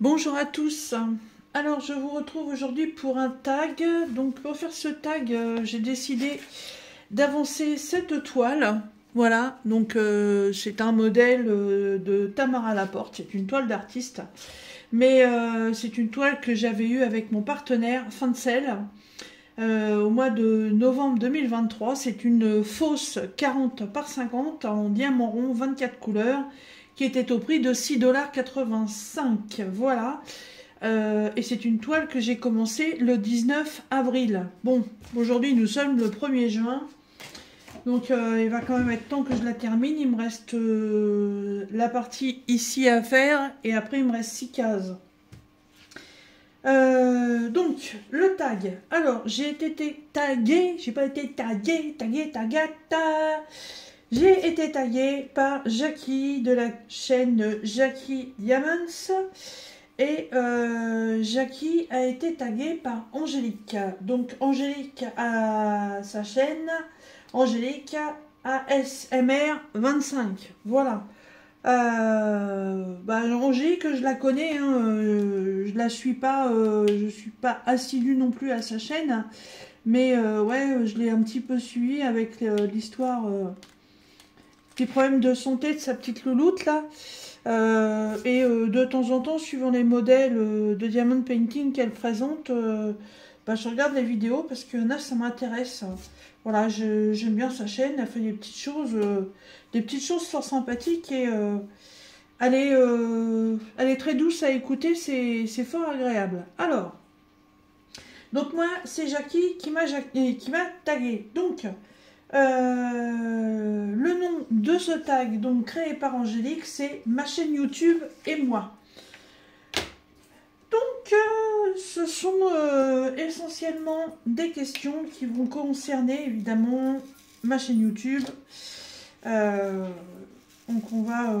Bonjour à tous. Alors je vous retrouve aujourd'hui pour un tag. Donc pour faire ce tag, euh, j'ai décidé d'avancer cette toile. Voilà, donc euh, c'est un modèle euh, de Tamara Laporte, c'est une toile d'artiste. Mais c'est une toile que j'avais eue avec mon partenaire Fancel au mois de novembre 2023. C'est une fausse 40 par 50 en diamant rond, 24 couleurs qui était au prix de 6,85$. Voilà. Euh, et c'est une toile que j'ai commencé le 19 avril. Bon, aujourd'hui nous sommes le 1er juin. Donc euh, il va quand même être temps que je la termine. Il me reste euh, la partie ici à faire et après il me reste 6 cases. donc le tag. Alors j'ai été tagué, j'ai pas été tagué, tagué, tagata. J'ai été taguée par Jackie de la chaîne Jackie Diamonds et euh, Jackie a été taguée par Angélique. Donc Angélique a sa chaîne Angélique ASMR 25. Voilà. Euh, bah, Angélique, je la connais, hein, euh, je la suis pas, euh, je suis pas assidue non plus à sa chaîne, mais ouais, je l'ai un petit peu suivi avec l'histoire problèmes de santé de sa petite louloute là. Euh, et euh, de temps en temps, suivant les modèles euh, de diamond painting qu'elle présente, bah, je regarde les vidéos parce que là, ça m'intéresse. Voilà, j'aime bien sa chaîne. Elle fait des petites choses, des petites choses fort sympathiques et elle est, elle est très douce à écouter. C'est fort agréable. Alors, donc moi, c'est Jackie qui m'a tagué. Donc, euh, le nom de ce tag, donc créé par Angélique, c'est ma chaîne YouTube et moi. Donc, euh, ce sont euh, essentiellement des questions qui vont concerner évidemment ma chaîne YouTube. donc, on va,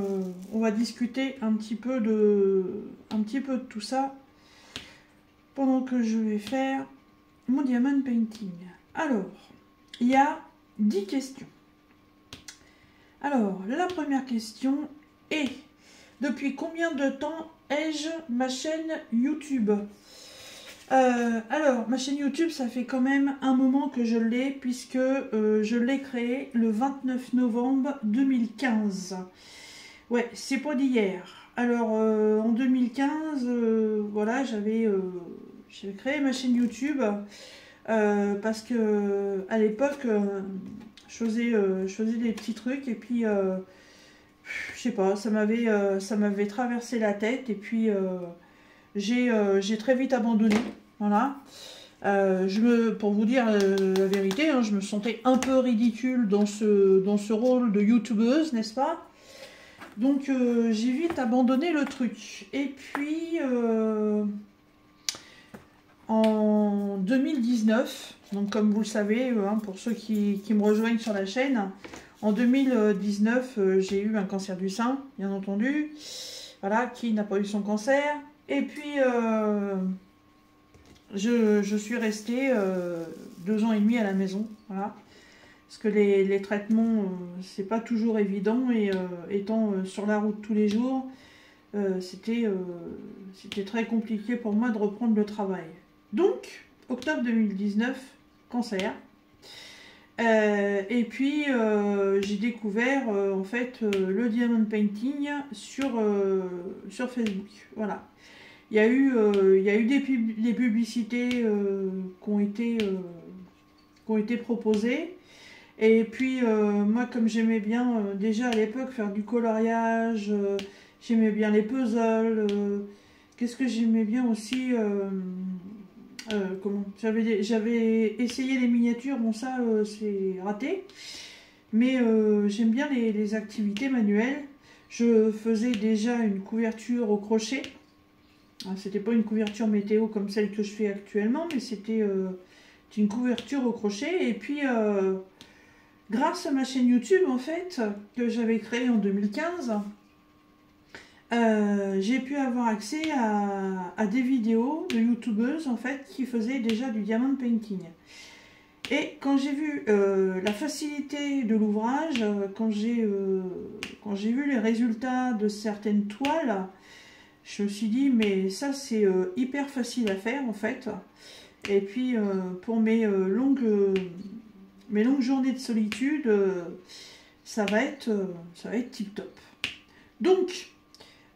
on va discuter un petit, peu de, un petit peu de tout ça pendant que je vais faire mon diamond painting. Alors, il y a 10 questions. Alors, la première question est Depuis combien de temps ai-je ma chaîne YouTube? Euh, alors, ma chaîne YouTube, ça fait quand même un moment que je l'ai, puisque euh, je l'ai créée le 29 novembre 2015. Ouais, c'est pas d'hier. Alors, euh, en 2015, voilà, j'avais créé ma chaîne YouTube. Euh, parce que à l'époque, euh, je, faisais, euh, je, faisais, des petits trucs et puis, je sais pas, ça m'avait traversé la tête et puis j'ai très vite abandonné. Voilà. je me, pour vous dire la vérité, hein, je me sentais un peu ridicule dans ce, dans ce rôle de youtubeuse, n'est-ce pas? Donc j'ai vite abandonné le truc. Et puis en 2019, donc comme vous le savez, euh, hein, pour ceux qui, me rejoignent sur la chaîne, en 2019, euh, j'ai eu un cancer du sein, bien entendu. Voilà, qui n'a pas eu son cancer. Et puis, euh, je, suis restée deux ans et demi à la maison. Voilà. Parce que les, traitements, c'est pas toujours évident. Et étant sur la route tous les jours, c'était très compliqué pour moi de reprendre le travail. Donc, octobre 2019, cancer. Euh, et puis, euh, j'ai découvert euh, en fait le diamond painting sur, sur Facebook. Voilà. Il y a eu, il y a eu des, des publicités qui, ont qui ont été proposées. Et puis, moi, comme j'aimais bien déjà à l'époque faire du coloriage, j'aimais bien les puzzles. Qu'est-ce que j'aimais bien aussi euh, comment J'avais essayé les miniatures, bon ça euh, c'est raté. Mais euh, j'aime bien les, activités manuelles. Je faisais déjà une couverture au crochet. Ah, c'était pas une couverture météo comme celle que je fais actuellement, mais c'était une couverture au crochet. Et puis, grâce à ma chaîne YouTube, en fait, que j'avais créée en 2015, euh, j'ai pu avoir accès à, des vidéos de youtubeuses en fait qui faisaient déjà du diamond painting. Et quand j'ai vu euh, la facilité de l'ouvrage, euh, quand j'ai vu les résultats de certaines toiles, je me suis dit, mais ça, c'est hyper facile à faire, en fait. Et puis, pour mes longues, mes longues journées de solitude, ça va être, ça va être tip top. Donc,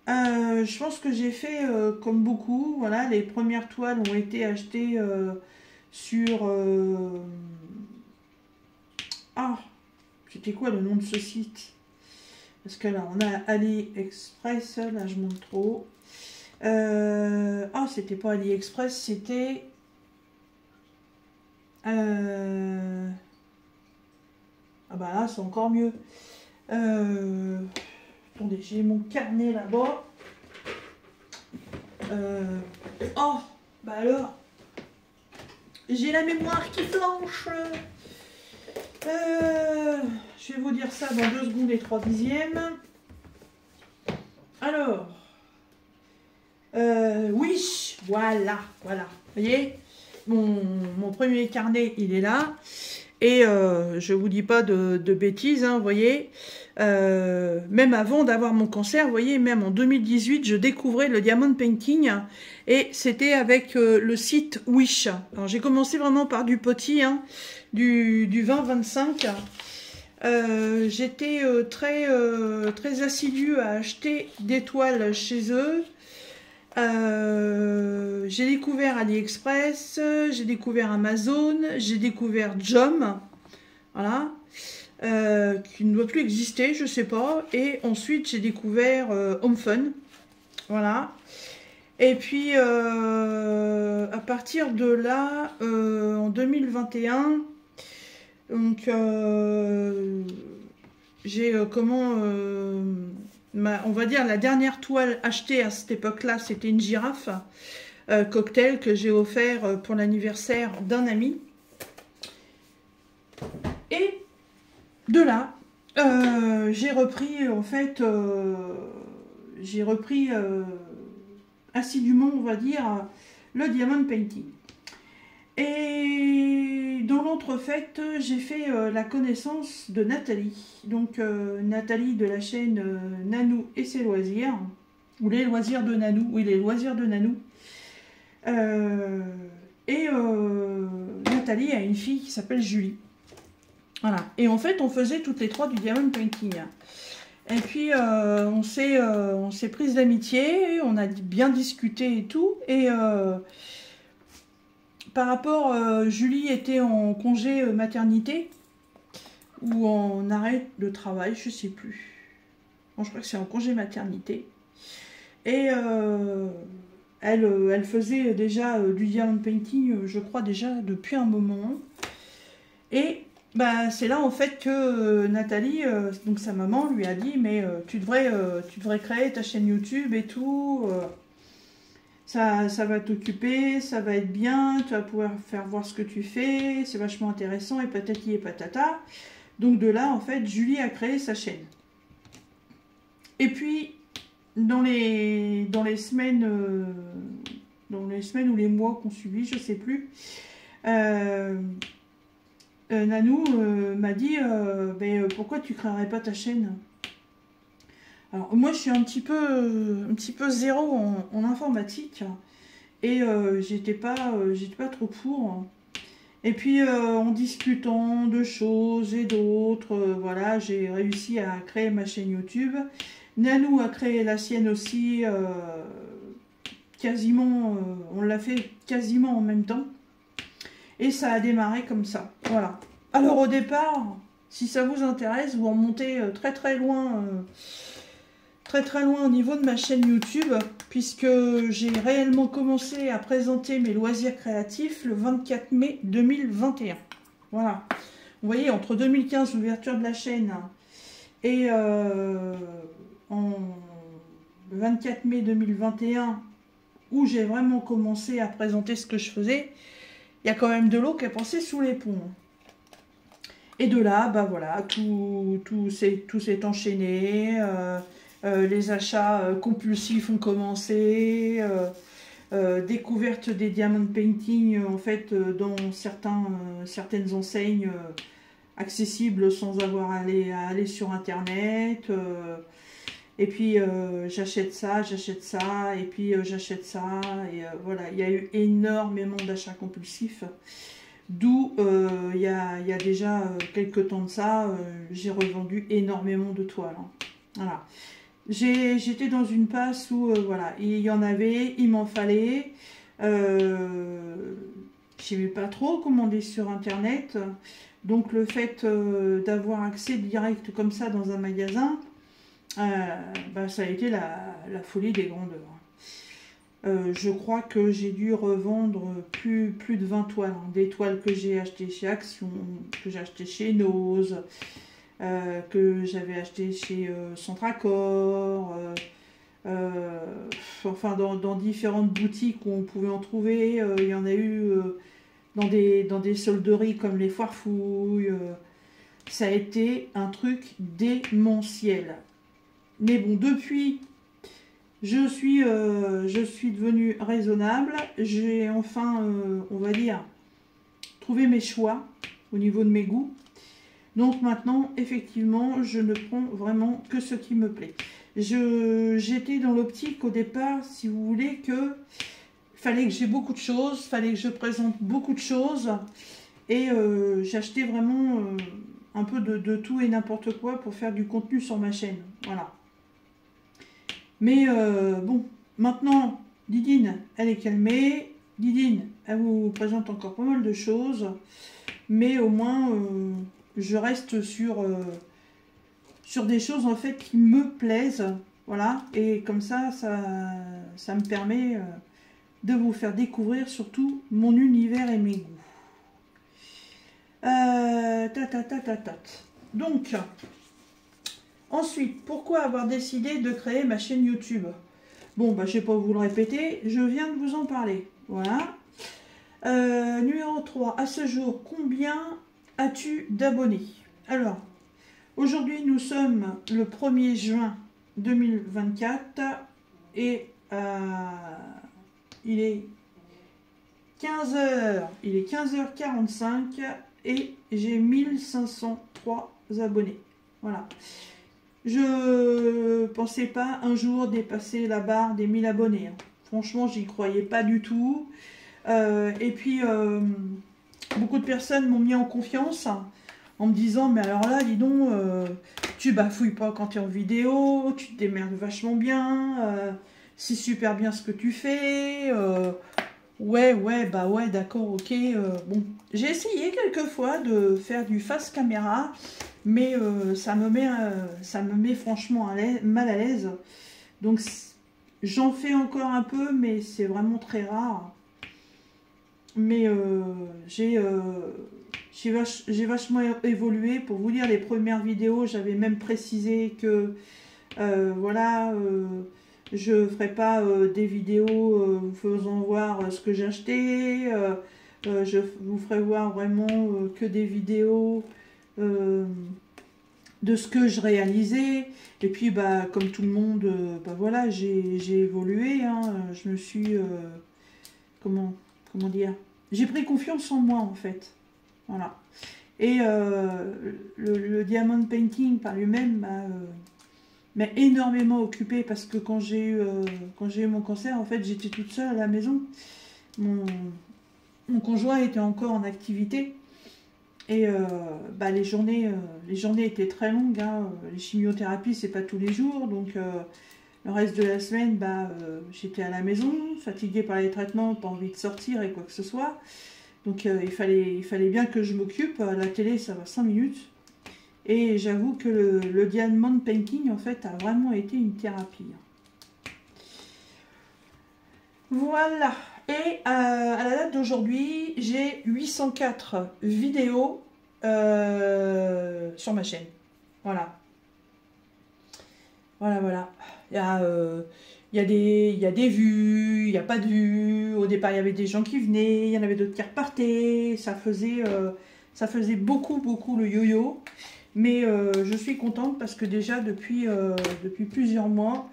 euh, je pense que j'ai fait euh, comme beaucoup. Voilà, les premières toiles ont été achetées euh, sur... Ah, c'était quoi le nom de ce site? Parce que là, on a AliExpress. Là, je monte trop. Ah, c'était pas AliExpress, c'était... Ah bah là, c'est encore mieux. Attendez, j'ai mon carnet là-bas. Euh, oh, bah alors. J'ai la mémoire qui flanche. Euh, je vais vous dire ça dans deux secondes et trois dixièmes. Alors. Euh, oui, voilà, voilà. Vous voyez mon, mon, premier carnet, il est là. Et euh, je vous dis pas de, bêtises, hein, vous voyez. Euh, même avant d'avoir mon cancer, vous voyez, même en 2018, je découvrais le diamond painting et c'était avec euh, le site Wish. Alors j'ai commencé vraiment par du petit, hein, du, du 20-25. Euh, j'étais très, très assidue à acheter des toiles chez eux. J'ai découvert AliExpress, j'ai découvert Amazon, j'ai découvert Jom, voilà, euh, qui ne doit plus exister, je sais pas. Et ensuite, j'ai découvert euh, HomeFun, voilà. Et puis, à partir de là, en 2021, donc, j'ai comment on va dire la dernière toile achetée à cette époque-là, c'était une girafe euh, cocktail que j'ai offert euh, pour l'anniversaire d'un ami. Et de là, euh, j'ai repris en fait, j'ai repris assidûment, on va dire, le diamond painting. Et dans l'entrefaite, j'ai fait euh, la connaissance de Nathalie. Donc euh, Nathalie de la chaîne euh, Nanou et ses loisirs. Ou les loisirs de Nanou. Oui, les loisirs de Nanou. et Nathalie a une fille qui s'appelle Julie. Voilà. Et en fait, on faisait toutes les trois du diamond painting. Et puis, on s'est prise d'amitié, on a bien discuté et tout. Et par rapport, euh, Julie était en congé euh, maternité ou en arrêt de travail, je sais plus. je crois que c'est en congé maternité. Et euh, elle, elle faisait déjà du diamond painting, je crois déjà depuis un moment. Et bah, c'est là en fait que Nathalie, donc sa maman, lui a dit mais tu devrais, tu devrais créer ta chaîne YouTube et tout ça, va t'occuper, ça va être bien, tu vas pouvoir faire voir ce que tu fais, c'est vachement intéressant et patati et patata. Donc de là, en fait, Julie a créé sa chaîne. Et puis, dans les, dans les semaines, euh, dans les semaines ou les mois qu'on suivit, je sais plus, euh, euh, Nanou m'a dit, ben, pourquoi tu créerais pas ta chaîne? Alors moi je suis un petit peu, un petit peu zéro en, informatique et euh, j'étais pas, euh, pas trop pour. Et puis euh, en discutant de choses et d'autres, voilà, j'ai réussi à créer ma chaîne YouTube. Nanou a créé la sienne aussi, quasiment, on l'a fait quasiment en même temps. Et ça a démarré comme ça, voilà. Alors au départ, si ça vous intéresse, vous remontez très très loin très très loin au niveau de ma chaîne YouTube, puisque j'ai réellement commencé à présenter mes loisirs créatifs le 24 mai 2021. Voilà. Vous voyez, entre 2015, l'ouverture de la chaîne, et euh, en 24 mai 2021, où j'ai vraiment commencé à présenter ce que je faisais, il y a quand même de l'eau qui est passée sous les ponts. Et de là, bah voilà, tout, tout s'est enchaîné. Euh, euh, les achats euh, compulsifs ont commencé, découverte des diamond painting en fait dans certains, certaines enseignes accessibles sans avoir à aller sur internet. Et puis j'achète ça, j'achète ça, et puis j'achète ça. Et voilà, il y a eu énormément d'achats compulsifs. D'où, il y a, déjà quelques temps de ça, j'ai revendu énormément de toiles. Hein. Voilà. J'étais dans une passe où, voilà, il y en avait, il m'en fallait. Euh, je n'aimais pas trop commander sur Internet. Donc le fait euh, d'avoir accès direct comme ça dans un magasin, euh, bah, ça a été la, folie des grandeurs. Euh, je crois que j'ai dû revendre plus, plus de 20 toiles. Hein. Des toiles que j'ai achetées chez Action, que j'ai achetées chez Nose, que j'avais achetées chez Centracor, enfin dans, différentes boutiques où on pouvait en trouver. Il y en a eu dans des, dans des solderies comme les foirefouilles. Euh, ça a été un truc démentiel. Mais bon, depuis, je suis, euh, je suis devenue raisonnable. J'ai enfin, euh, on va dire, trouvé mes choix au niveau de mes goûts. Donc maintenant, effectivement, je ne prends vraiment que ce qui me plaît. J'étais dans l'optique au départ, si vous voulez, que fallait que j'ai beaucoup de choses, fallait que je présente beaucoup de choses. Et euh, acheté vraiment un peu de, tout et n'importe quoi pour faire du contenu sur ma chaîne. Voilà. Mais euh, bon, maintenant, Didine, elle est calmée. Didine, elle vous présente encore pas mal de choses. Mais au moins, je reste sur, sur des choses en fait qui me plaisent. Voilà. Et comme ça, ça, ça me permet de vous faire découvrir surtout mon univers et mes goûts. Euh, ta, ta, ta, ta, ta. Donc, ensuite, pourquoi avoir décidé de créer ma chaîne YouTube? Bon, bah, je ne vais pas vous le répéter, je viens de vous en parler. Voilà. Euh, numéro 3, à ce jour, combien as-tu d'abonnés? Alors, aujourd'hui, nous sommes le 1er juin 2024 et euh, il est 15h, il est 15h45 et j'ai 1503 abonnés. Voilà. Je pensais pas un jour dépasser la barre des 1000 abonnés. Hein. Franchement, j'y croyais pas du tout. Euh, et puis, euh, beaucoup de personnes m'ont mis en confiance en me disant, mais alors là, dis donc, euh, tu bafouilles pas quand tu es en vidéo, tu te démerdes vachement bien c'est super bien ce que tu fais. Ouais, ouais, bah ouais, d'accord, ok. Bon, j'ai essayé quelques fois de faire du face caméra, mais euh, ça, me met, ça me met franchement mal à l'aise. Donc, j'en fais encore un peu, mais c'est vraiment très rare. Mais j'ai j'ai vachement évolué. Pour vous dire, les premières vidéos, j'avais même précisé que, voilà je ne ferai pas euh, des vidéos euh, vous faisant voir euh, ce que j'ai acheté. je vous ferai voir vraiment que des vidéos de ce que je réalisais. Et puis, bah, comme tout le monde, bah, voilà, j'ai évolué. Hein. je me suis... comment, comment dire J'ai pris confiance en moi, en fait. Voilà. Et le, diamond painting par lui-même bah, mais énormément occupée parce que quand j'ai eu, euh, quand j'ai eu mon cancer, en fait, j'étais toute seule à la maison. Mon, mon conjoint était encore en activité. Et euh, bah, les, journées, euh, les journées étaient très longues. Hein. Les chimiothérapies, c'est pas tous les jours. Donc, le reste de la semaine, bah, j'étais à la maison, fatiguée par les traitements, pas envie de sortir et quoi que ce soit. Donc, il, fallait, il fallait bien que je m'occupe. La télé, ça va 5 minutes. Et j'avoue que le, diamond painting, en fait, a vraiment été une thérapie. Voilà. Et euh, à la date d'aujourd'hui, j'ai 804 vidéos euh, sur ma chaîne. Voilà. Voilà, voilà. Il y a, euh, il y a, des, il y a des vues, il n'y a pas de vues. Au départ, il y avait des gens qui venaient, il y en avait d'autres qui repartaient. Ça faisait, ça faisait beaucoup, beaucoup le yo-yo. Mais je suis contente parce que déjà depuis, depuis plusieurs mois,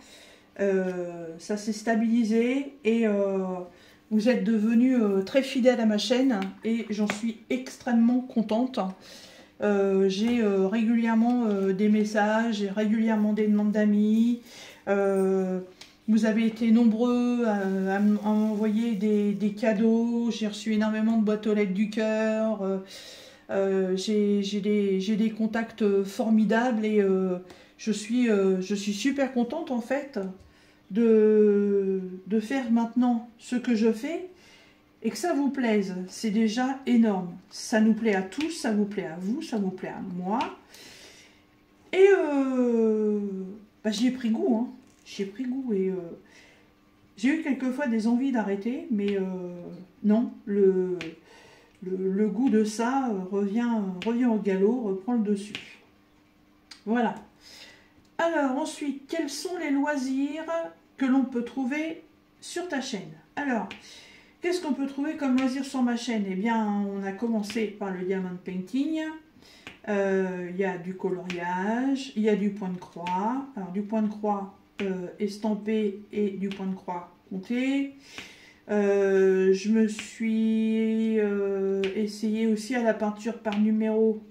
ça s'est stabilisé et vous êtes devenus très fidèles à ma chaîne et j'en suis extrêmement contente. j'ai régulièrement des messages, j'ai régulièrement des demandes d'amis. vous avez été nombreux à, m'envoyer des, des, cadeaux. J'ai reçu énormément de boîtes aux lettres du cœur. j'ai des, des, contacts formidables et je suis, euh, je suis super contente en fait de, faire maintenant ce que je fais et que ça vous plaise. C'est déjà énorme. Ça nous plaît à tous, ça vous plaît à vous, ça vous plaît à moi. Et euh, bah, j'y ai pris goût. Hein. J'y ai pris goût et euh, j'ai eu quelquefois des envies d'arrêter, mais non, le, le, le, goût de ça revient, revient au galop, reprend le dessus. Voilà. Alors ensuite, quels sont les loisirs que l'on peut trouver sur ta chaîne? Alors, qu'est-ce qu'on peut trouver comme loisir sur ma chaîne? Eh bien, on a commencé par le diamond painting. Euh, il y a du coloriage, il y a du point de croix. Alors, du point de croix euh, estampé et du point de croix compté. Euh, je me suis essayé aussi à la peinture par numéro.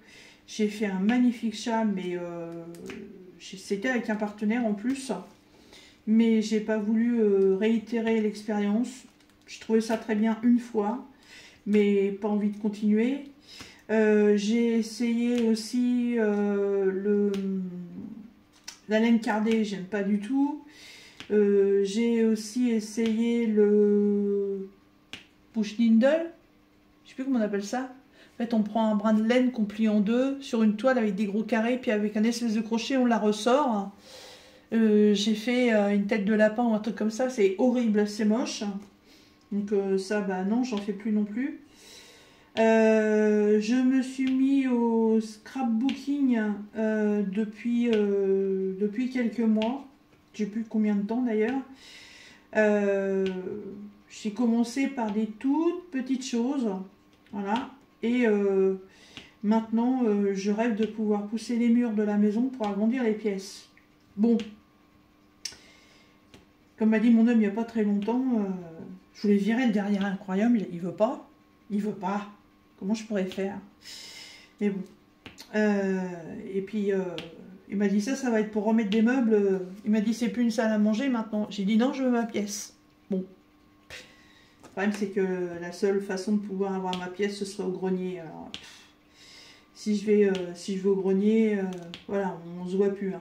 J'ai fait un magnifique chat, mais c'était avec un partenaire en plus, mais j'ai pas voulu euh, réitérer l'expérience. Je trouvais ça très bien une fois, mais pas envie de continuer. Euh, j'ai essayé aussi euh, le la laine cardée, j'aime pas du tout. j'ai aussi essayé le push needle, je sais plus comment on appelle ça. Fait, on prend un brin de laine qu'on plie en deux sur une toile avec des gros carrés, puis avec un espèce de crochet, on la ressort. Euh, j'ai fait euh, une tête de lapin ou un truc comme ça, c'est horrible, c'est moche. Donc euh, ça, bah non, j'en fais plus non plus. je me suis mis au scrapbooking depuis, depuis quelques mois. J'ai plus combien de temps d'ailleurs. J'ai commencé par des toutes petites choses. Voilà. Et euh, maintenant, euh, je rêve de pouvoir pousser les murs de la maison pour agrandir les pièces. Bon, comme m'a dit mon homme il n'y a pas très longtemps, euh, je voulais virer derrière incroyable, il veut pas. Il veut pas. Comment je pourrais faire? Mais bon. et puis, il m'a dit ça, ça va être pour remettre des meubles. Il m'a dit c'est plus une salle à manger maintenant. J'ai dit non, je veux ma pièce. Problème, c'est que la seule façon de pouvoir avoir ma pièce, ce serait au grenier. Alors, si je vais, euh, si je vais au grenier, euh, voilà, on se voit plus. Hein.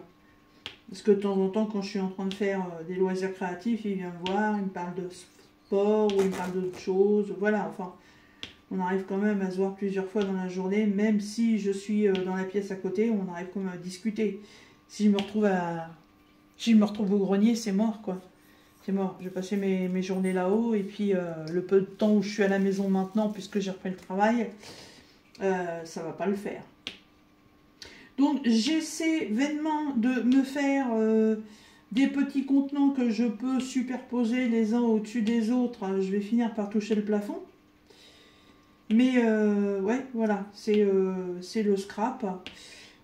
Parce que de temps en temps, quand je suis en train de faire euh, des loisirs créatifs, il vient me voir, il me parle de sport ou il me parle d'autre chose. Voilà, enfin, on arrive quand même à se voir plusieurs fois dans la journée, même si je suis dans la pièce à côté, on arrive quand même à discuter. Si je me retrouve à, si je me retrouve au grenier, c'est mort, quoi c'est mort. J'ai passé mes, mes journées là-haut et puis euh, le peu de temps où je suis à la maison maintenant, puisque j'ai repris le travail, euh, ça va pas le faire. Donc j'essaie vainement de me faire euh, des petits contenants que je peux superposer les uns au-dessus des autres. Je vais finir par toucher le plafond. Mais ouais, voilà, c'est le scrap.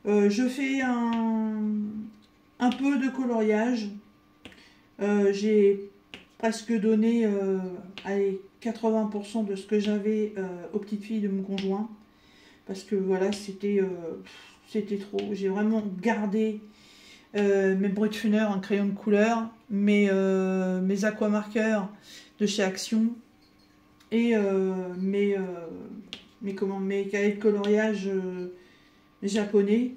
je fais un, un peu de coloriage euh, j'ai presque donné euh, 80% de ce que j'avais euh, aux petites filles de mon conjoint. Parce que voilà, c'était euh, c'était trop. J'ai vraiment gardé mes Brutfuner en crayon de couleur, mes, mes aquamarqueurs de chez Action et mes, mes, comment, mes cahiers de coloriage japonais,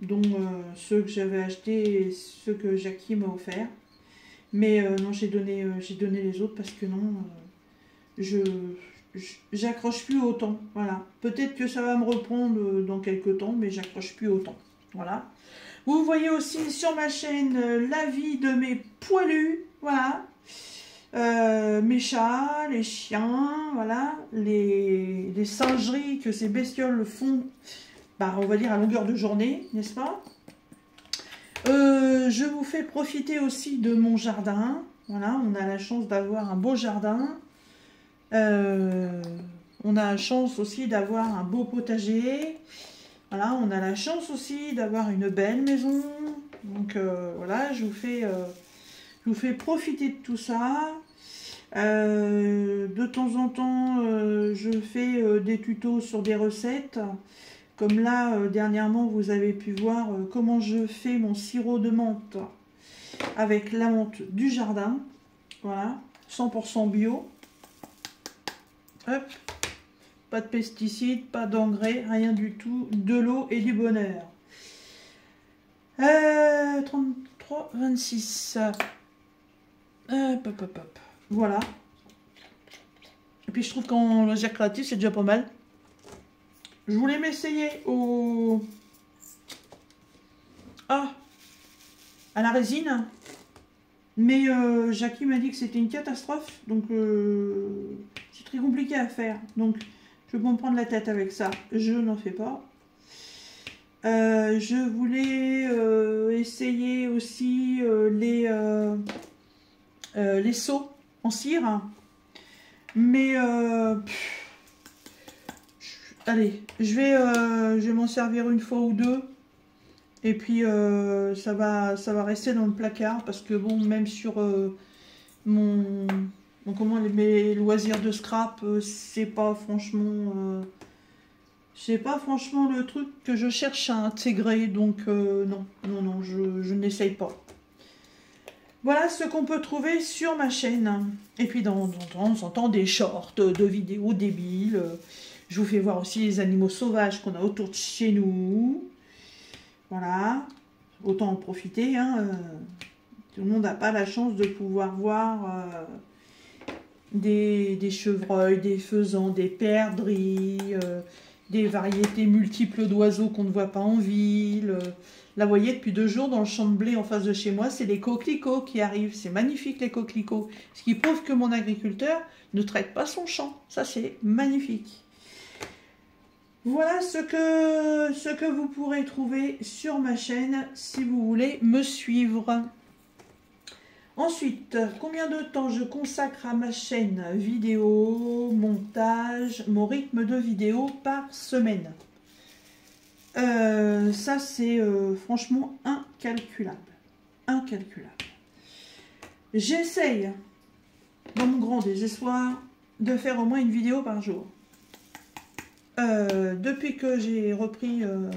dont ceux que j'avais achetés et ceux que Jackie m'a offert. Mais euh, non, j'ai donné, euh, donné les autres parce que non, euh, je j'accroche plus autant. Voilà. Peut-être que ça va me reprendre dans quelques temps, mais j'accroche plus autant. Voilà. Vous voyez aussi sur ma chaîne la vie de mes poilus. Voilà. mes chats, les chiens, voilà, les, les, singeries que ces bestioles font, bah, on va dire à longueur de journée, n'est-ce pas? Euh, je vous fais profiter aussi de mon jardin. Voilà, on a la chance d'avoir un beau jardin. Euh, on a la chance aussi d'avoir un beau potager. Voilà, on a la chance aussi d'avoir une belle maison. Donc euh, voilà, je vous fais, je vous fais profiter de tout ça. de temps en temps, je fais des tutos sur des recettes Là, euh, dernièrement, vous avez pu voir euh, comment je fais mon sirop de menthe avec la menthe du jardin. Voilà, 100% bio. Pas de pesticides, pas d'engrais, rien du tout. De l'eau et du bonheur. 33, 26. Hop, hop, hop, Voilà. Et puis je trouve qu'en loisir créatif, c'est déjà pas mal. Je voulais m'essayer au... Ah À la résine. Mais euh, Jackie m'a dit que c'était une catastrophe. Donc euh, c'est très compliqué à faire. Donc je vais me prendre la tête avec ça. Je n'en fais pas. Euh, je voulais essayer aussi les, les seaux en cire. Mais Allez, je vais, euh, vais m'en servir une fois ou deux. Et puis, euh, ça, va, ça va rester dans le placard. Parce que, bon, même sur euh, mon, comment, mes loisirs de scrap, c'est pas franchement... c'est pas franchement le truc que je cherche à intégrer. Donc, non, non, non, je, je n'essaye pas. Voilà ce qu'on peut trouver sur ma chaîne. Et puis, dans, temps on s'entend des shorts de vidéos débiles. Je vous fais voir aussi les animaux sauvages qu'on a autour de chez nous. Voilà. Autant en profiter. Hein. Euh, tout le monde n'a pas la chance de pouvoir voir euh, des, chevreuils, des faisans, des perdrix, euh, des variétés multiples d'oiseaux qu'on ne voit pas en ville. Là, vous voyez, depuis deux jours, dans le champ de blé en face de chez moi, c'est les coquelicots qui arrivent. C'est magnifique, les coquelicots. Ce qui prouve que mon agriculteur ne traite pas son champ. Ça, c'est magnifique. Voilà ce que, ce que vous pourrez trouver sur ma chaîne si vous voulez me suivre. Ensuite, combien de temps je consacre à ma chaîne vidéo, montage, mon rythme de vidéo par semaine? Euh, Ça, c'est euh, franchement incalculable. Incalculable. J'essaye, dans mon grand désespoir, de faire au moins une vidéo par jour. Euh, depuis que j'ai repris euh,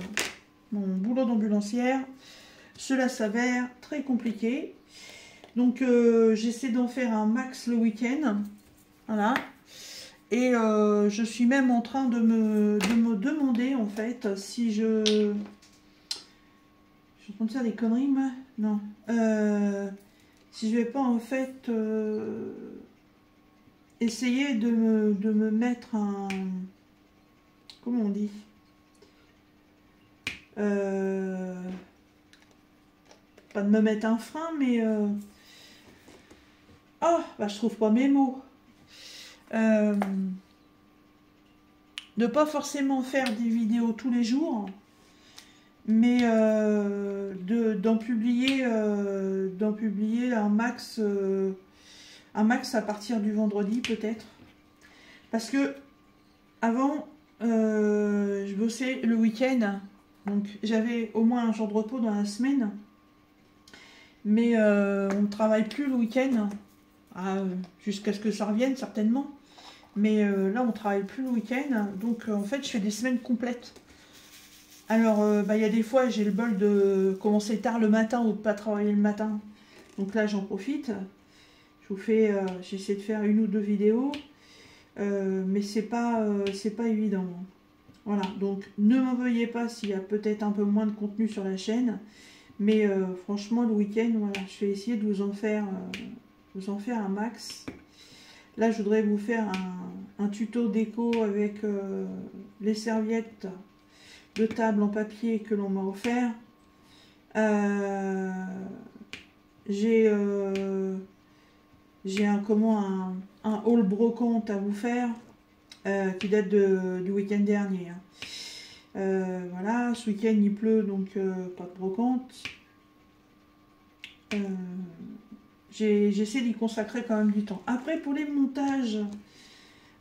mon boulot d'ambulancière, cela s'avère très compliqué. Donc euh, j'essaie d'en faire un max le week-end. Voilà. Et je suis même en train de me, me demander en fait si je... Je suis en train de faire des conneries, moi Non. si je vais pas en fait essayer de de me mettre un comment on dit? Euh, Pas de me mettre un frein, mais... Euh, ah, bah je trouve pas mes mots. Euh, de pas forcément faire des vidéos tous les jours, mais d'en publier, d'en publier un max, un max à partir du vendredi peut-être. Parce que avant, euh, je bossais le week-end, donc j'avais au moins un jour de repos dans la semaine. Mais euh, on ne travaille plus le week-end, ah, jusqu'à ce que ça revienne certainement. Mais euh, là, on ne travaille plus le week-end, donc en fait, je fais des semaines complètes. Alors, bah, il y a des fois, j'ai le bol de commencer tard le matin ou de pas travailler le matin. Donc là, j'en profite. Je vous fais, j'essaie de faire une ou deux vidéos. Euh, mais c'est pas, euh, pas évident. Voilà, donc ne m'en veuillez pas s'il y a peut-être un peu moins de contenu sur la chaîne. Mais euh, franchement, le week-end, voilà, je vais essayer de vous en faire, vous en faire un max. Là, je voudrais vous faire un, un tuto déco avec les serviettes de table en papier que l'on m'a offert. J'ai j'ai un, comment, un, un brocante à vous faire euh, qui date du week-end dernier. Hein. Euh, voilà, ce week-end il pleut donc euh, pas de brocante. J'essaie d'y consacrer quand même du temps. Après pour les montages,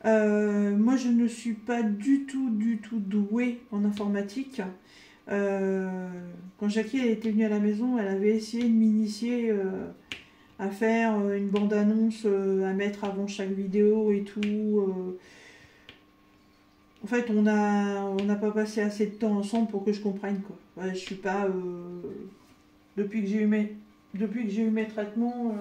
moi je ne suis pas du tout du tout douée en informatique. quand Jackie était venue à la maison, elle avait essayé de m'initier à faire euh, une bande-annonce euh, à mettre avant chaque vidéo et tout. Euh. En fait, on n'a on n'a pas passé assez de temps ensemble pour que je comprenne quoi. Je suis pas. depuis que j'ai eu mes depuis que j'ai eu mes traitements,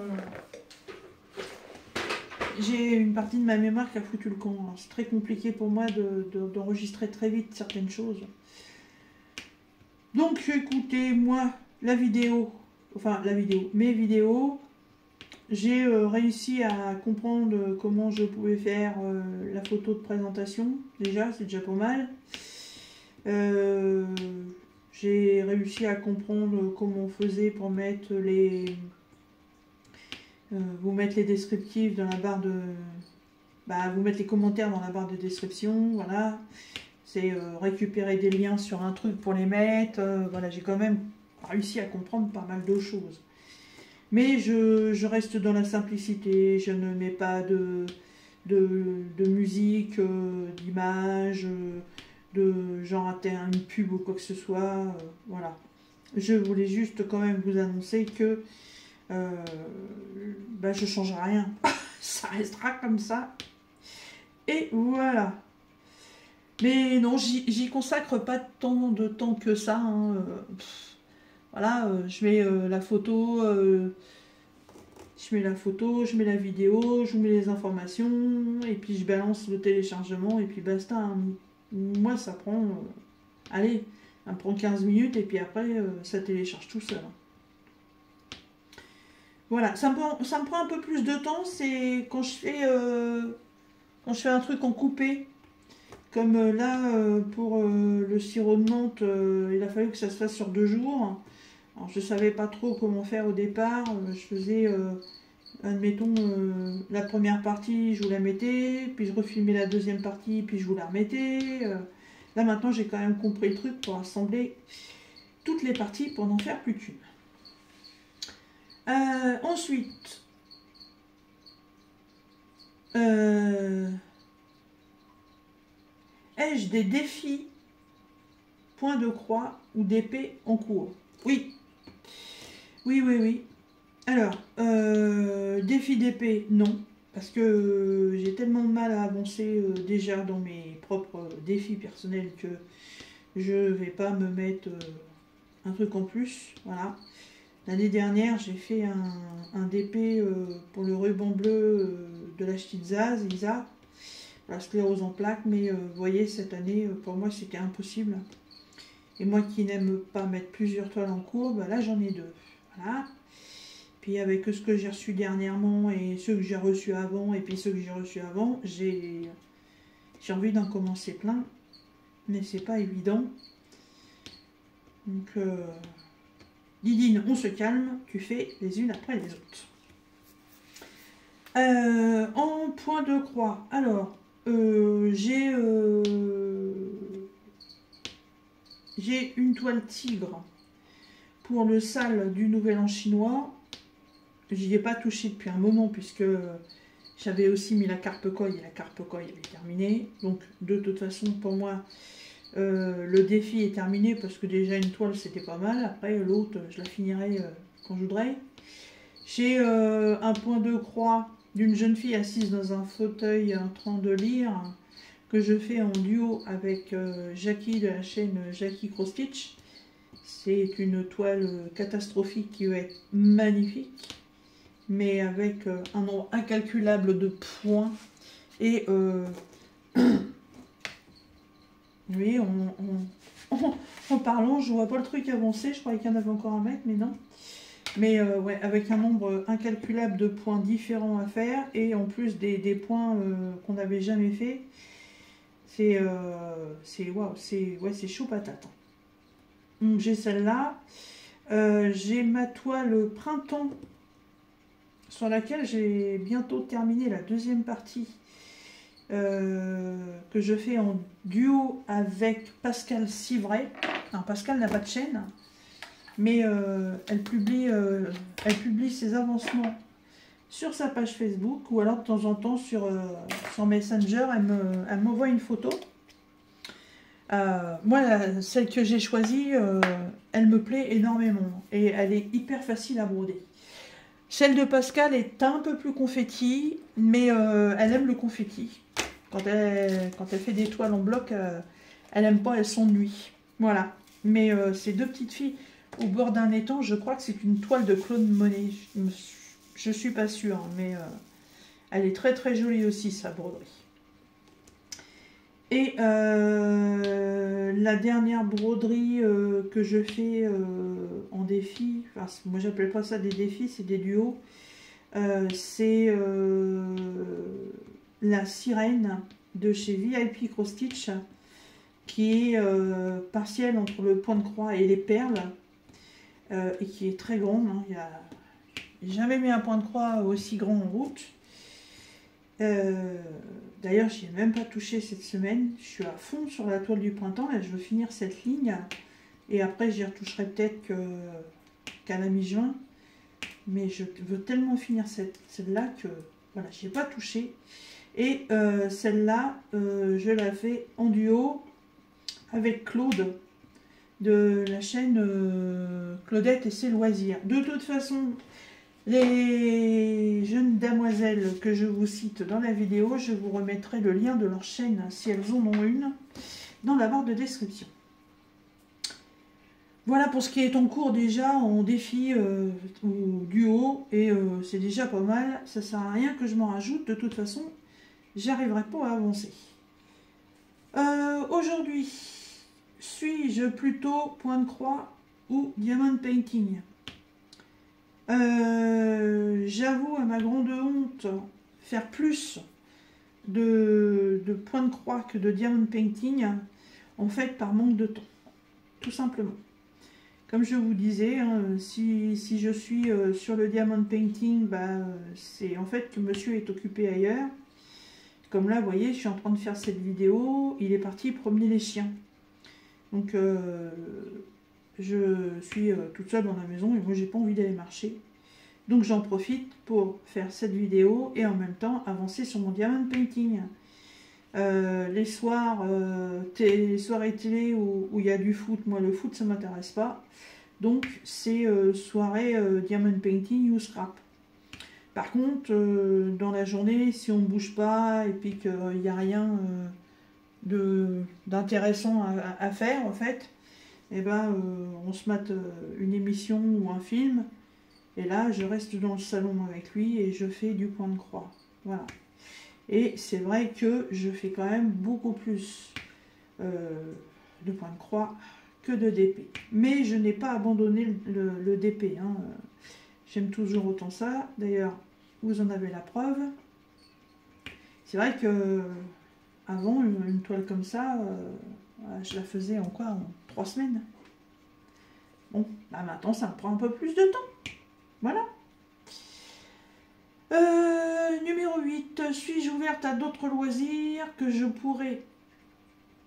j'ai une partie de ma mémoire qui a foutu le camp. C'est très compliqué pour moi d'enregistrer très vite certaines choses. Donc écoutez, moi, la vidéo, enfin la vidéo, mes vidéos, j'ai euh, réussi à comprendre comment je pouvais faire euh, la photo de présentation. Déjà, c'est déjà pas mal. Euh, j'ai réussi à comprendre comment on faisait pour mettre les... vous mettre les descriptifs dans la barre de... Bah, vous mettre les commentaires dans la barre de description, voilà. C'est récupérer des liens sur un truc pour les mettre. voilà, j'ai quand même réussi à comprendre pas mal de choses. Mais je, reste dans la simplicité, je ne mets pas de, de, musique, euh, d'image, de genre une pub ou quoi que ce soit. Euh, voilà. Je voulais juste quand même vous annoncer que euh, bah, je ne changerai rien. ça restera comme ça. Et voilà. Mais non, j'y consacre pas tant de temps que ça. Hein. Voilà, euh, je mets euh, la photo, euh, je mets la photo, je mets la vidéo, je mets les informations, et puis je balance le téléchargement, et puis basta. Hein. Moi, ça prend, allez, ça prend 15 minutes, et puis après, ça télécharge tout seul. Voilà, ça me, prend, me un peu plus de temps, c'est quand je fais quand je fais un truc en coupé, comme là pour le sirop de menthe, il a fallu que ça se fasse sur deux jours. Je ne savais pas trop comment faire au départ. Euh, je faisais, euh, admettons, euh, la première partie, je vous la mettais, puis je refilmais la deuxième partie, puis je vous la remettais. là, maintenant, j'ai quand même compris le truc pour assembler toutes les parties pour n'en faire plus qu'une. ensuite, ai-je des défis, point de croix ou d'épée en cours? Oui, oui, oui, oui. Alors, euh, défi d'épée, non. Parce que j'ai tellement de mal à avancer euh, déjà dans mes propres défis personnels que je vais pas me mettre euh, un truc en plus. Voilà. L'année dernière, j'ai fait un, un DP pour le ruban bleu de la Zaz, Isa, la sclérose en plaques, mais vous voyez, cette année, pour moi, c'était impossible. Et moi qui n'aime pas mettre plusieurs toiles en cours, bah là, j'en ai deux. Voilà. Puis avec ce que j'ai reçu dernièrement et ceux que j'ai reçus avant et puis ceux que j'ai reçus avant, j'ai envie d'en commencer plein. Mais c'est pas évident. Donc, euh, Didine, on se calme, tu fais les unes après les autres. Euh, en point de croix, alors, euh, j'ai une toile tigre pour le sale du Nouvel An chinois, j'y ai pas touché depuis un moment puisque j'avais aussi mis la carpe coille et la carpe coille est terminée. Donc de toute façon pour moi euh, le défi est terminé parce que déjà une toile c'était pas mal. Après l'autre je la finirai euh, quand je voudrais. J'ai euh, un point de croix d'une jeune fille assise dans un fauteuil en train de lire que je fais en duo avec Jackie de la chaîne Jackie Cross Stitch. C'est une toile catastrophique qui va être magnifique, mais avec euh, un nombre incalculable de points. Et euh, oui, en parlant, je vois pas le truc avancer. Je croyais qu'il y en avait encore un mec, mais non. Mais euh, ouais, avec un nombre incalculable de points différents à faire et en plus des, points qu'on n'avait jamais fait. C'est c'est c'est ouais, c'est chaud patate. J'ai celle-là. Euh, j'ai ma toile printemps sur laquelle j'ai bientôt terminé la deuxième partie euh, que je fais en duo avec Pascal Civray. Pascal n'a pas de chaîne, mais euh, elle, publie, elle publie ses avancements sur sa page Facebook ou alors de temps en temps sur, son Messenger, elle m'envoie une photo euh, moi, celle que j'ai choisie, euh, elle me plaît énormément et elle est hyper facile à broder. Celle de Pascal est un peu plus confetti, mais euh, elle aime le confetti. quand elle, quand elle fait des toiles en bloc, elle aime pas, de nuit. Voilà. Mais ces deux petites filles au bord d'un étang, je crois que c'est une toile de Claude Monet. Je, ne suis pas sûre, mais elle est très très jolie aussi, sa broderie. Et la dernière broderie que je fais en défi, enfin, moi j'appelle pas ça des défis, c'est des duos. Euh, c'est euh, la sirène de chez VIP Cross Stitch qui est euh, partielle entre le point de croix et les perles et qui est très grande. Hein. Jamais mis un point de croix aussi grand en route. D'ailleurs, je n'y ai même pas touché cette semaine. Je suis à fond sur la toile du printemps et je veux finir cette ligne. Et après, j'y retoucherai peut-être qu'à la mi-juin mais je veux tellement finir celle-là que voilà, je n'ai pas touché. Et euh, celle-là, euh, je la fais en duo avec Claude de la chaîne euh, Claudette et ses loisirs. De toute façon, les jeunes damoiselles que je vous cite dans la vidéo, je vous remettrai le lien de leur chaîne, si elles en ont une, dans la barre de description. Voilà pour ce qui est en cours déjà en défi euh, ou duo et euh, c'est déjà pas mal. Ça sert à rien que je m'en rajoute. De toute façon, j'arriverai pas à avancer. Euh, aujourd'hui, suis-je plutôt point de croix ou diamond painting? J'avoue à ma grande honte faire plus de, de point de croix que de diamond painting en fait par manque de temps. Tout simplement. Comme je vous disais, hein, si, je suis euh, sur le diamond painting, bah, c'est en fait que monsieur est occupé ailleurs. Comme là, vous voyez, je suis en train de faire cette vidéo, il est parti promener les chiens. Donc, euh, je suis euh, toute seule dans la maison et moi, j'ai pas envie d'aller marcher. Donc, j'en profite pour faire cette vidéo et en même temps avancer sur mon diamond painting. les soirs, les soirées télé où il y a du foot, moi le foot ça m'intéresse pas. Donc, c'est euh, soirée euh, Diamond Painting ou Scrap. Par contre, euh, dans la journée, si on ne bouge pas et puis qu'il n'y a rien d'intéressant à, faire, en fait, eh ben, on se mate une émission ou un film. Et là, je reste dans le salon avec lui et je fais du point de croix. Voilà. Et c'est vrai que je fais quand même beaucoup plus de points de croix que de DP. Mais je n'ai pas abandonné le, DP. Hein. J'aime toujours autant ça. D'ailleurs, vous en avez la preuve. C'est vrai que avant, une, toile comme ça, euh, je la faisais en quoi trois semaines. Bon, bah maintenant, ça me prend un peu plus de temps. Voilà. Euh, numéro 8. Suis-je ouverte à d'autres loisirs que je pourrais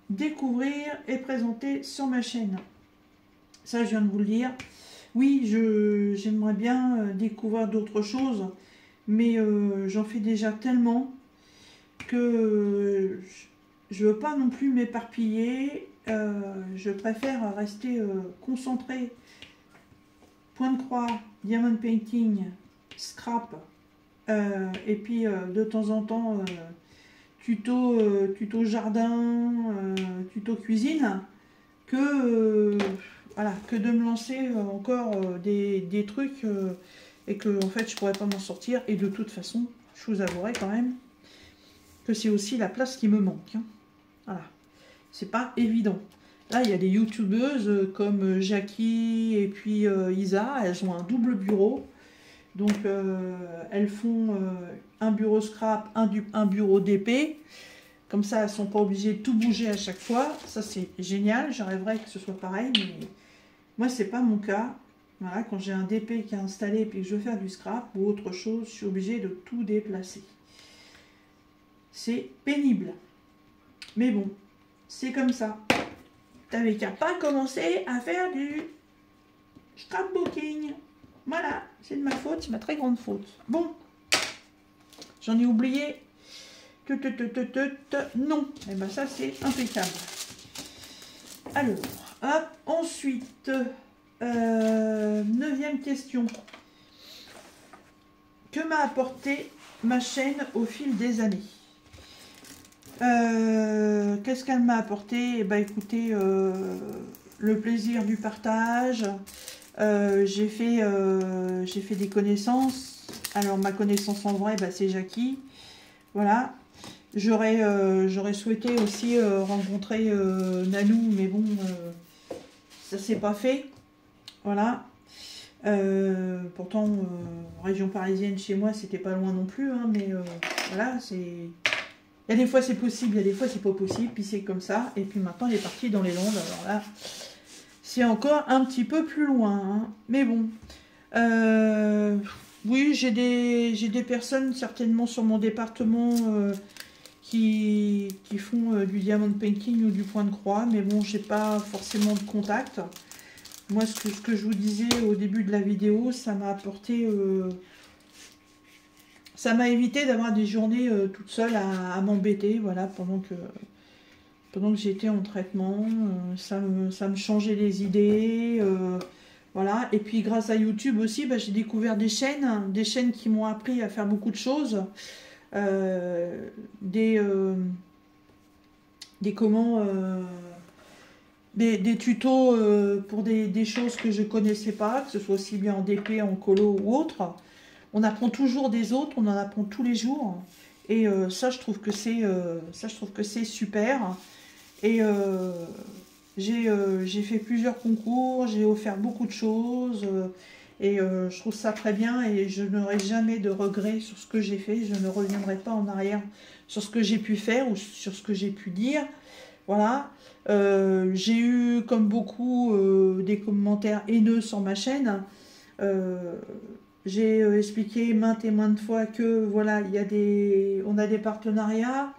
découvrir et présenter sur ma chaîne? Ça, je viens de vous le dire. Oui, j'aimerais bien euh, découvrir d'autres choses, mais euh, j'en fais déjà tellement que je ne veux pas non plus m'éparpiller. Euh, je préfère rester concentré. Point de croix, diamond painting, scrap, et puis de temps en temps tuto, euh, tuto jardin, euh, tuto cuisine, que, euh, voilà, que de me lancer encore des, trucs et que en fait je pourrais pas m'en sortir. Et de toute façon, je vous avouerai quand même que c'est aussi la place qui me manque. Hein. Voilà, c'est pas évident. Là, il y a des youtubeuses comme Jackie et puis Isa, elles ont un double bureau. Donc, euh, elles font euh, un bureau scrap, un, un bureau d'épée. Comme ça, elles ne sont pas obligées de tout bouger à chaque fois. Ça, c'est génial. J'arriverais que ce soit pareil, mais moi, ce n'est pas mon cas. Voilà, quand j'ai un DP qui est installé et puis que je veux faire du scrap ou autre chose, je suis obligée de tout déplacer. C'est pénible. Mais bon, c'est comme ça. T'avais qu'à pas commencer à faire du scrapbooking. Voilà, c'est de ma faute, c'est ma très grande faute. Bon, j'en ai oublié. Non, et eh ben ça c'est impeccable. Alors, hop, ensuite, euh, neuvième question. Que m'a apporté ma chaîne au fil des années? Qu'est-ce qu'elle m'a apporté? Eh ben, écoutez, le plaisir du partage. j'ai fait, fait des connaissances. Alors, ma connaissance en vrai, bah, c'est Jackie. Voilà. J'aurais souhaité aussi rencontrer Nanou, mais bon, ça s'est pas fait. Voilà. Euh, pourtant, euh, région parisienne, chez moi, c'était pas loin non plus, hein, mais euh, voilà, c'est... Il y a des fois c'est possible, il y a des fois c'est pas possible, puis c'est comme ça. Et puis maintenant, il est parti dans les Landes, alors là, c'est encore un petit peu plus loin. Hein. Mais bon, oui, j'ai des, des personnes certainement sur mon département qui, qui font du diamond painting ou du point de croix, mais bon, j'ai pas forcément de contact. Moi, ce que, je vous disais au début de la vidéo, ça m'a apporté... Euh, ça m'a évité d'avoir des journées euh, toute seule à, m'embêter, voilà, pendant que, pendant que j'étais en traitement. Euh, ça, me, ça me changeait les idées, voilà. Et puis, grâce à YouTube aussi, bah, j'ai découvert des chaînes, des chaînes qui m'ont appris à faire beaucoup de choses. des... des comment des, tutos euh, pour des, choses que je connaissais pas, que ce soit aussi bien en DP, en colo ou autre. On apprend toujours des autres, on en apprend tous les jours. Et euh, ça, je trouve que c'est euh, ça, je trouve que c'est super. Et j'ai fait plusieurs concours, j'ai offert beaucoup de choses. et je trouve ça très bien et je n'aurai jamais de regrets sur ce que j'ai fait. Je ne reviendrai pas en arrière sur ce que j'ai pu faire ou sur ce que j'ai pu dire. Voilà. Euh, j'ai eu, comme beaucoup, euh, des commentaires haineux sur ma chaîne. Euh, j'ai expliqué maintes et maintes fois que voilà, il y a des, on a des partenariats.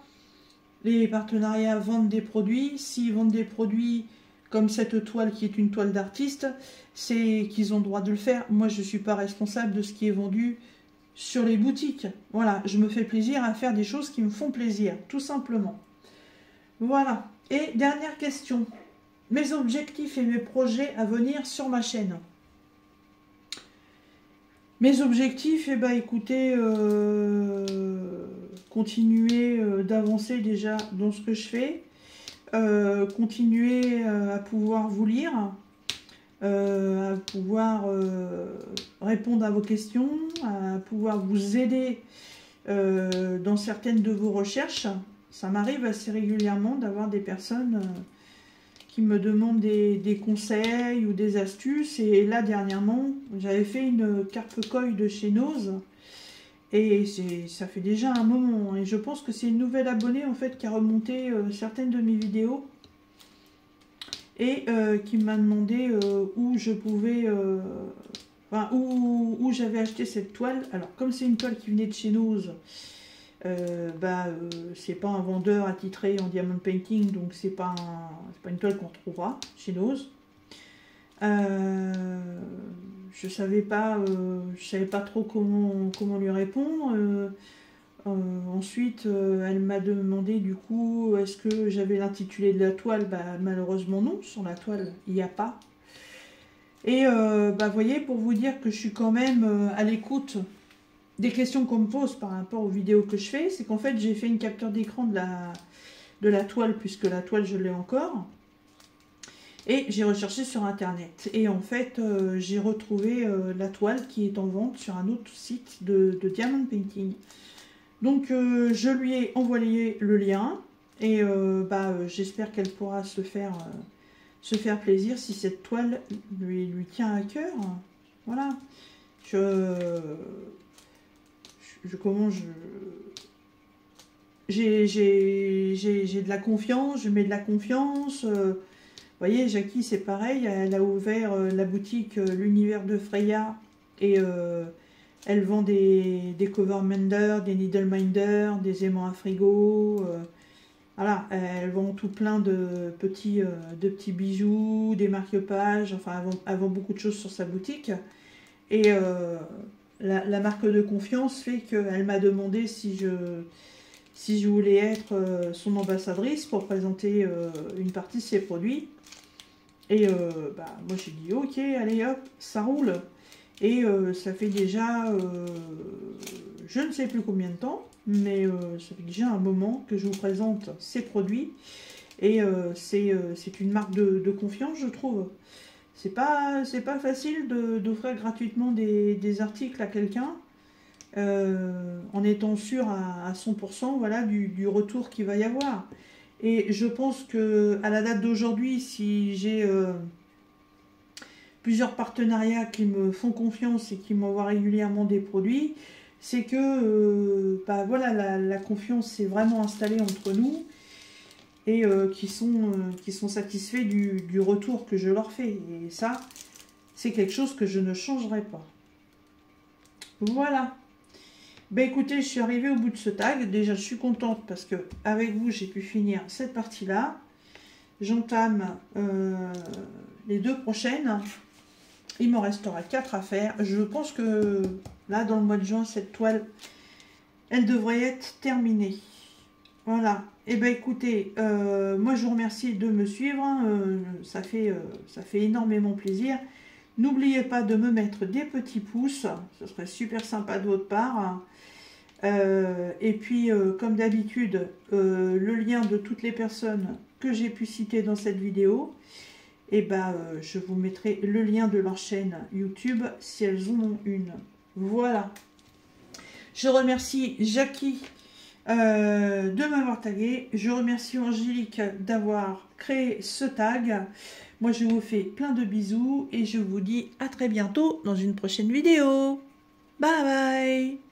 Les partenariats vendent des produits. S'ils vendent des produits comme cette toile qui est une toile d'artiste, c'est qu'ils ont le droit de le faire. Moi, je ne suis pas responsable de ce qui est vendu sur les boutiques. Voilà, je me fais plaisir à faire des choses qui me font plaisir, tout simplement. Voilà. Et dernière question. Mes objectifs et mes projets à venir sur ma chaîne. Mes objectifs, eh ben, écoutez, euh, continuer euh, d'avancer déjà dans ce que je fais, euh, continuer à pouvoir vous lire, à pouvoir répondre à vos questions, à pouvoir vous aider dans certaines de vos recherches. Ça m'arrive assez régulièrement d'avoir des personnes qui me demandent des, conseils ou des astuces. Et là, dernièrement, j'avais fait une carpe coille de chez Nose. Et ça fait déjà un moment. Et je pense que c'est une nouvelle abonnée en fait qui a remonté euh, certaines de mes vidéos. Et euh, qui m'a demandé où je pouvais... enfin, où j'avais acheté cette toile. Alors, comme c'est une toile qui venait de chez Nose, euh, bah, euh, c'est pas un vendeur attitré en diamond painting, donc c'est pas, pas une toile qu'on retrouvera chez Nose. Euh, je savais pas, je savais pas trop comment, comment lui répondre. ensuite, elle m'a demandé du coup, est-ce que j'avais l'intitulé de la toile? Bah, Malheureusement non, sur la toile, il n'y a pas. Et bah, voyez, pour vous dire que je suis quand même à l'écoute des questions qu'on me pose par rapport aux vidéos que je fais, c'est qu'en fait, j'ai fait une capture d'écran de la, toile, puisque la toile, je l'ai encore. Et j'ai recherché sur Internet. Et en fait, euh, j'ai retrouvé euh, la toile qui est en vente sur un autre site de, Diamond Painting. Donc, euh, je lui ai envoyé le lien. Et bah, j'espère qu'elle pourra se faire, plaisir si cette toile lui, lui tient à cœur. Voilà. Je comment je j'ai de la confiance, je mets de la confiance. Euh, vous voyez, Jackie, c'est pareil, elle a ouvert euh, la boutique euh, L'Univers de Freya et elle vend des, des des needle minder, des aimants à frigo. voilà, elle vend tout plein de petits, de petits bijoux, des marque-pages, enfin, elle vend, beaucoup de choses sur sa boutique. Et la, marque de confiance fait qu'elle m'a demandé si je, si je voulais être euh, son ambassadrice pour présenter euh, une partie de ses produits. Et euh, bah, moi j'ai dit ok, allez hop, ça roule. Et ça fait déjà je ne sais plus combien de temps, mais ça fait déjà un moment que je vous présente ces produits. Et c'est une marque de, confiance, je trouve. C'est pas, pas facile d'offrir gratuitement des, articles à quelqu'un. en étant sûr à, 100% voilà, du, du retour qu'il va y avoir. Et je pense que à la date d'aujourd'hui, si j'ai euh, plusieurs partenariats qui me font confiance et qui m'envoient régulièrement des produits, c'est que euh, bah, voilà, la, confiance s'est vraiment installée entre nous et euh, qui, sont, qui sont satisfaits du, du, retour que je leur fais. Et ça, c'est quelque chose que je ne changerai pas. Voilà. Ben écoutez, je suis arrivée au bout de ce tag. Déjà, je suis contente parce que avec vous, j'ai pu finir cette partie-là. J'entame euh, les deux prochaines. Il m'en restera quatre à faire. Je pense que là, dans le mois de juin, cette toile, elle devrait être terminée. Voilà. Eh ben écoutez, euh, moi je vous remercie de me suivre. Hein. Euh, ça, fait, ça fait énormément plaisir. N'oubliez pas de me mettre des petits pouces, ce serait super sympa de votre part. Euh, et puis, euh, comme d'habitude, euh, le lien de toutes les personnes que j'ai pu citer dans cette vidéo, eh ben, je vous mettrai le lien de leur chaîne YouTube si elles en ont une. Voilà. Je remercie Jackie de m'avoir tagué. Je remercie Angélique d'avoir créé ce tag. Moi, je vous fais plein de bisous et je vous dis à très bientôt dans une prochaine vidéo. Bye bye